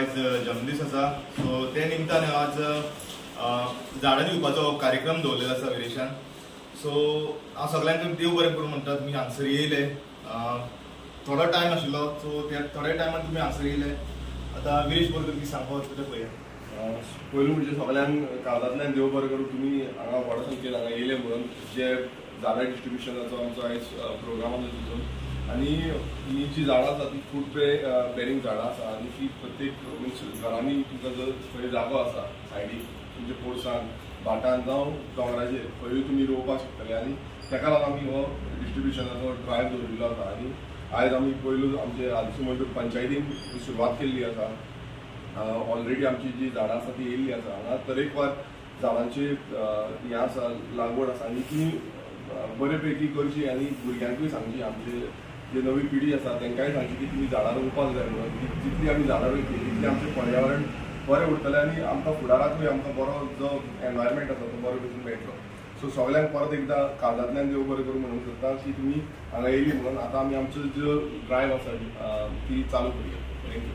आयज जन्मदीस आसा सो ते निमतान हांव आज झाडां दिवपाचो कार्यक्रम दवरलेलो आसा विरेशान सो हांव सगळ्यांक देव बरें करूं म्हणटा तुमी हांगसर येयले थोडो टायम आशिल्लो सो त्या थोड्या टायमान तुमी हांगसर येयले आतां विरेश बोरकर कितें सांगपा वचता तें पळया पयलू म्हणजे सगळ्यांक काळजांतल्यान देव बरें करून तुमी म्हणजे हांगा व्हड संख्येन हांगा येयले म्हणून. जे झाडां डिस्ट्रिब्युशनाचो आमचो आयज प्रोग्राम आसा तितून आनी ही जी झाडां आसा ती फूड पे बेरिंग झाडां आसा आनी ती प्रत्येक मिन्स घरांनी तुमकां जर खंय जागो आसा सायडीक तुमच्या पोरसान भाटान जावं दोंगराचेर खंयूय तुमी रोवपाक शकतले. आनी ताका लागून आमी हो डिस्ट्रिब्युशनाचो ड्रायव दवरिल्लो आसा. आनी आयज आमी पयलूच आमचे आदिशी मंजूर पंचायतीन सुरवात केल्ली आसा. ऑलरेडी आमची जी झाडां आसा ती येयल्ली आसा. हांगा तरेकवार झाडांची हें आसा लागवड आसा. आनी ती बरे पैकी करची आनी भुरग्यांकूय सांगची आमचे जे नवी पिढी आसा तांकांय सांगची की तुमी झाडां रोवपाक जाय म्हणून. जितली आमी झाडां रोयतली तितली आमचें पर्यावरण बरें उरतलें आनी आमकां फुडाराकूय आमकां बरो जो एनवायरमेंट आसा तो बरो भशेन मेळटलो सो सगळ्यांक परत एकदां काळजांतल्यान देव बरें करूं म्हणूंक सोदता की तुमी हांगा येयली म्हणून. आतां आमी आमचो जो ड्रायव्ह आसा ती चालू करूया. थँक्यू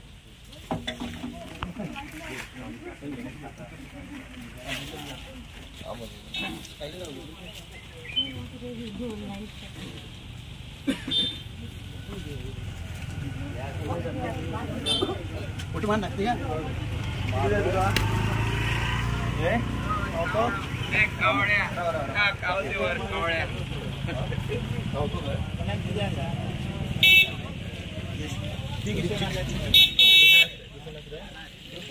फ़ोटो मान रखते हैं ए ऑटो ए कावड्या का कावडीवर कावड्या ऑटो ठीक है